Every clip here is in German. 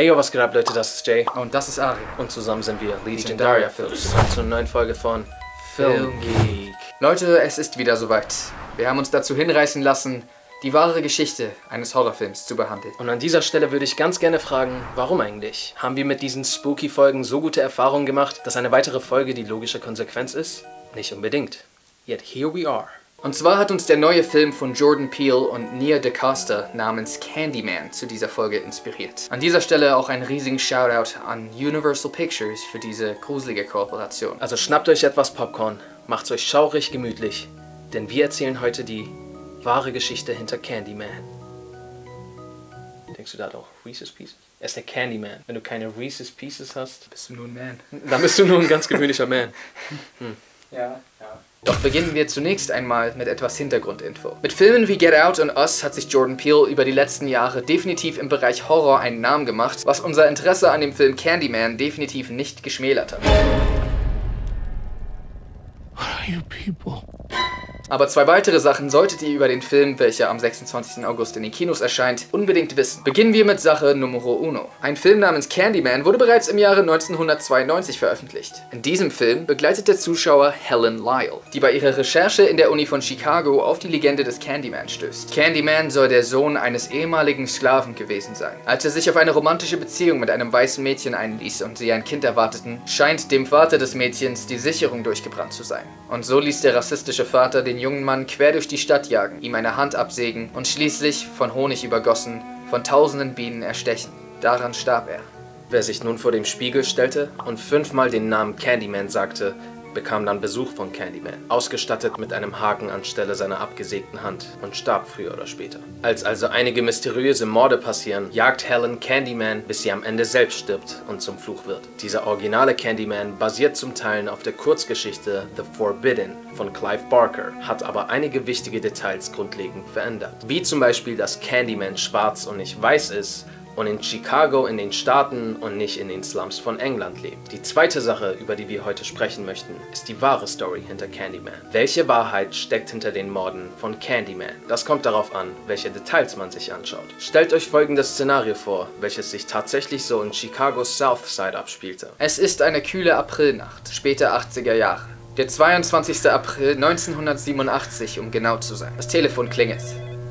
Hey yo, was geht ab, Leute? Das ist Jay. Und das ist Ari. Und zusammen sind wir Legendaria Films. Zu einer neuen Folge von Film Geek. Leute, es ist wieder soweit. Wir haben uns dazu hinreißen lassen, die wahre Geschichte eines Horrorfilms zu behandeln. Und an dieser Stelle würde ich ganz gerne fragen, warum eigentlich? Haben wir mit diesen Spooky-Folgen so gute Erfahrungen gemacht, dass eine weitere Folge die logische Konsequenz ist? Nicht unbedingt. Yet here we are. Und zwar hat uns der neue Film von Jordan Peele und Nia DaCosta namens Candyman zu dieser Folge inspiriert. An dieser Stelle auch einen riesigen Shoutout an Universal Pictures für diese gruselige Kooperation. Also schnappt euch etwas Popcorn, macht's euch schaurig gemütlich, denn wir erzählen heute die wahre Geschichte hinter Candyman. Denkst du da doch Reese's Pieces? Er ist der Candyman. Wenn du keine Reese's Pieces hast, Bist du nur ein Man? dann bist du nur ein ganz gewöhnlicher Man. Ja, ja. Doch beginnen wir zunächst einmal mit etwas Hintergrundinfo. Mit Filmen wie Get Out und Us hat sich Jordan Peele über die letzten Jahre definitiv im Bereich Horror einen Namen gemacht, was unser Interesse an dem Film Candyman definitiv nicht geschmälert hat. you people? Aber zwei weitere Sachen solltet ihr über den Film, welcher am 26. August in den Kinos erscheint, unbedingt wissen. Beginnen wir mit Sache Numero Uno. Ein Film namens Candyman wurde bereits im Jahre 1992 veröffentlicht. In diesem Film begleitet der Zuschauer Helen Lyle, die bei ihrer Recherche in der Uni von Chicago auf die Legende des Candyman stößt. Candyman soll der Sohn eines ehemaligen Sklaven gewesen sein. Als er sich auf eine romantische Beziehung mit einem weißen Mädchen einließ und sie ein Kind erwarteten, scheint dem Vater des Mädchens die Sicherung durchgebrannt zu sein. Und so ließ der rassistische Vater den jungen Mann quer durch die Stadt jagen, ihm eine Hand absägen und schließlich, von Honig übergossen, von tausenden Bienen erstechen. Daran starb er. Wer sich nun vor dem Spiegel stellte und fünfmal den Namen Candyman sagte, bekam dann Besuch von Candyman, ausgestattet mit einem Haken anstelle seiner abgesägten Hand und starb früher oder später. Als also einige mysteriöse Morde passieren, jagt Helen Candyman, bis sie am Ende selbst stirbt und zum Fluch wird. Dieser originale Candyman basiert zum Teil auf der Kurzgeschichte The Forbidden von Clive Barker, hat aber einige wichtige Details grundlegend verändert. Wie zum Beispiel, dass Candyman schwarz und nicht weiß ist und in Chicago in den Staaten und nicht in den Slums von England lebt. Die zweite Sache, über die wir heute sprechen möchten, ist die wahre Story hinter Candyman. Welche Wahrheit steckt hinter den Morden von Candyman? Das kommt darauf an, welche Details man sich anschaut. Stellt euch folgendes Szenario vor, welches sich tatsächlich so in Chicagos South Side abspielte. Es ist eine kühle Aprilnacht, späte 80er Jahre. Der 22. April 1987, um genau zu sein. Das Telefon klingelt.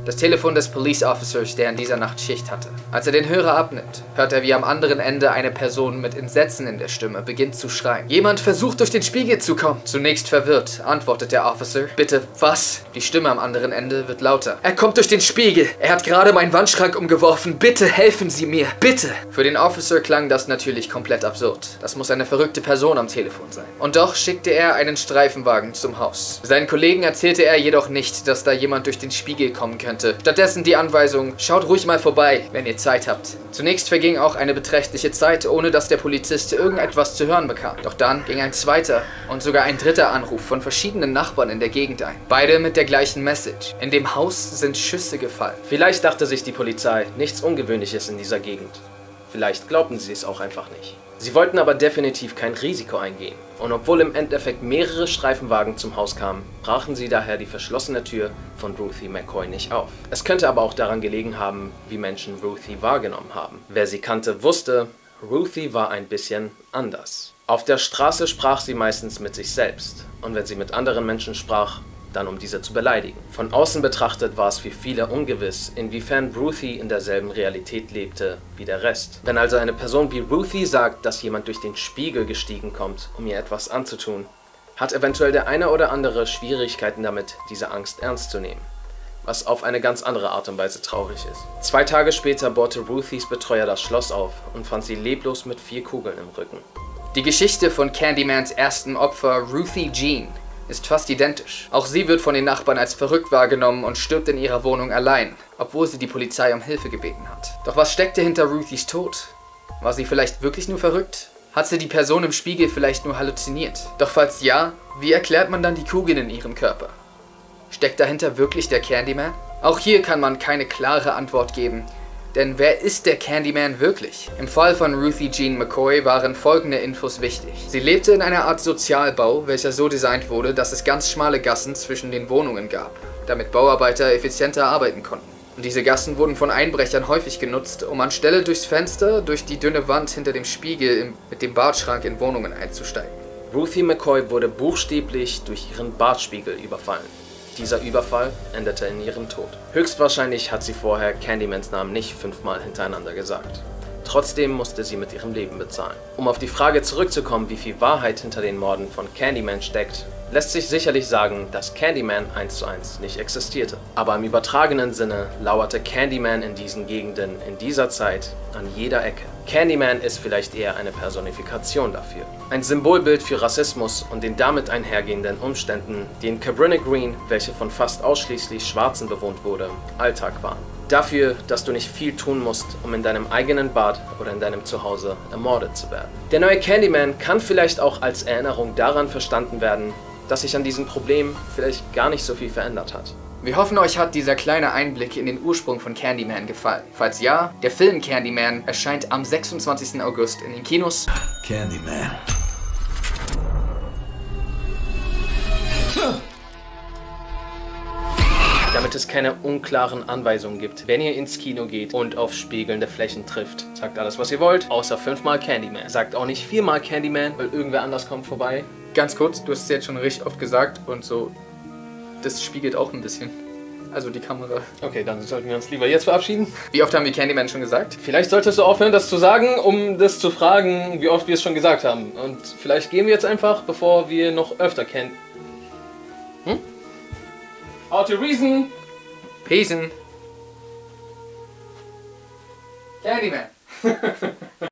Das Telefon des Police Officers, der in dieser Nacht Schicht hatte. Als er den Hörer abnimmt, hört er, wie am anderen Ende eine Person mit Entsetzen in der Stimme beginnt zu schreien. Jemand versucht durch den Spiegel zu kommen. Zunächst verwirrt, antwortet der Officer. Bitte, was? Die Stimme am anderen Ende wird lauter. Er kommt durch den Spiegel. Er hat gerade meinen Wandschrank umgeworfen. Bitte helfen Sie mir. Bitte. Für den Officer klang das natürlich komplett absurd. Das muss eine verrückte Person am Telefon sein. Und doch schickte er einen Streifenwagen zum Haus. Seinen Kollegen erzählte er jedoch nicht, dass da jemand durch den Spiegel kommen könnte. Stattdessen die Anweisung, schaut ruhig mal vorbei, wenn ihr Zeit habt. Zunächst verging auch eine beträchtliche Zeit, ohne dass der Polizist irgendetwas zu hören bekam. Doch dann ging ein zweiter und sogar ein dritter Anruf von verschiedenen Nachbarn in der Gegend ein. Beide mit der gleichen Message. In dem Haus sind Schüsse gefallen. Vielleicht dachte sich die Polizei, nichts Ungewöhnliches in dieser Gegend. Vielleicht glaubten sie es auch einfach nicht. Sie wollten aber definitiv kein Risiko eingehen. Und obwohl im Endeffekt mehrere Streifenwagen zum Haus kamen, brachen sie daher die verschlossene Tür von Ruthie McCoy nicht auf. Es könnte aber auch daran gelegen haben, wie Menschen Ruthie wahrgenommen haben. Wer sie kannte, wusste, Ruthie war ein bisschen anders. Auf der Straße sprach sie meistens mit sich selbst. Und wenn sie mit anderen Menschen sprach, dann um diese zu beleidigen. Von außen betrachtet war es für viele ungewiss, inwiefern Ruthie in derselben Realität lebte wie der Rest. Wenn also eine Person wie Ruthie sagt, dass jemand durch den Spiegel gestiegen kommt, um ihr etwas anzutun, hat eventuell der eine oder andere Schwierigkeiten damit, diese Angst ernst zu nehmen. Was auf eine ganz andere Art und Weise traurig ist. Zwei Tage später bohrte Ruthies Betreuer das Schloss auf und fand sie leblos mit vier Kugeln im Rücken. Die Geschichte von Candymans ersten Opfer, Ruthie Jean, ist fast identisch. Auch sie wird von den Nachbarn als verrückt wahrgenommen und stirbt in ihrer Wohnung allein, obwohl sie die Polizei um Hilfe gebeten hat. Doch was steckte hinter Ruthies Tod? War sie vielleicht wirklich nur verrückt? Hat sie die Person im Spiegel vielleicht nur halluziniert? Doch falls ja, wie erklärt man dann die Kugeln in ihrem Körper? Steckt dahinter wirklich der Candyman? Auch hier kann man keine klare Antwort geben, denn wer ist der Candyman wirklich? Im Fall von Ruthie Jean McCoy waren folgende Infos wichtig. Sie lebte in einer Art Sozialbau, welcher so designt wurde, dass es ganz schmale Gassen zwischen den Wohnungen gab, damit Bauarbeiter effizienter arbeiten konnten. Und diese Gassen wurden von Einbrechern häufig genutzt, um anstelle durchs Fenster durch die dünne Wand hinter dem Spiegel im, mit dem Bartschrank in Wohnungen einzusteigen. Ruthie McCoy wurde buchstäblich durch ihren Bartspiegel überfallen. Dieser Überfall endete in ihrem Tod. Höchstwahrscheinlich hat sie vorher Candymans Namen nicht fünfmal hintereinander gesagt. Trotzdem musste sie mit ihrem Leben bezahlen. Um auf die Frage zurückzukommen, wie viel Wahrheit hinter den Morden von Candyman steckt, lässt sich sicherlich sagen, dass Candyman 1 zu 1 nicht existierte. Aber im übertragenen Sinne lauerte Candyman in diesen Gegenden in dieser Zeit an jeder Ecke. Candyman ist vielleicht eher eine Personifikation dafür. Ein Symbolbild für Rassismus und den damit einhergehenden Umständen, die in Cabrini Green, welche von fast ausschließlich Schwarzen bewohnt wurde, Alltag waren. Dafür, dass du nicht viel tun musst, um in deinem eigenen Bad oder in deinem Zuhause ermordet zu werden. Der neue Candyman kann vielleicht auch als Erinnerung daran verstanden werden, dass sich an diesem Problem vielleicht gar nicht so viel verändert hat. Wir hoffen, euch hat dieser kleine Einblick in den Ursprung von Candyman gefallen. Falls ja, der Film Candyman erscheint am 26. August in den Kinos. Candyman. Damit es keine unklaren Anweisungen gibt, wenn ihr ins Kino geht und auf spiegelnde Flächen trifft. Sagt alles, was ihr wollt, außer fünfmal Candyman. Sagt auch nicht viermal Candyman, weil irgendwer anders kommt vorbei. Ganz kurz, du hast es jetzt schon richtig oft gesagt und so, das spiegelt auch ein bisschen. Also die Kamera. Okay, dann sollten wir uns lieber jetzt verabschieden. Wie oft haben wir Candyman schon gesagt? Vielleicht solltest du aufhören, das zu sagen, um das zu fragen, wie oft wir es schon gesagt haben. Und vielleicht gehen wir jetzt einfach, bevor wir noch öfter kennen. Hm? How to reason! Pesen. Candyman.